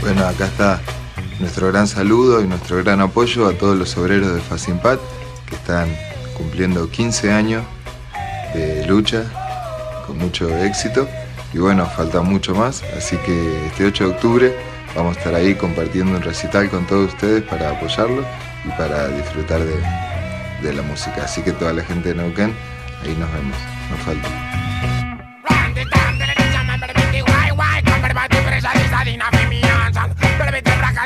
Bueno, acá está nuestro gran saludo y nuestro gran apoyo a todos los obreros de Facimpat que están cumpliendo 15 años de lucha con mucho éxito y bueno, falta mucho más, así que este 8 de octubre vamos a estar ahí compartiendo un recital con todos ustedes para apoyarlos y para disfrutar de, de la música. Así que toda la gente de Neuquén, ahí nos vemos, nos falta. Breve terra